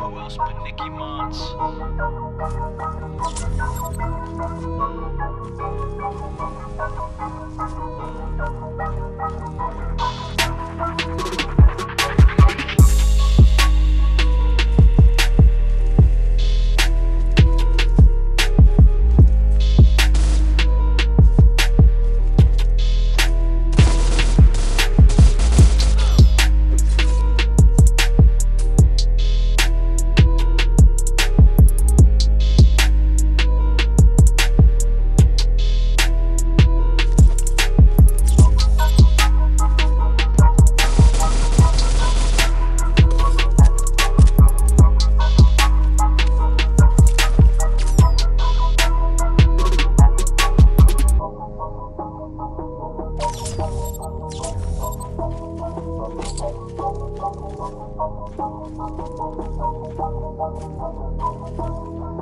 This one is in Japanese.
Who else but Nicki Mons? Thank you.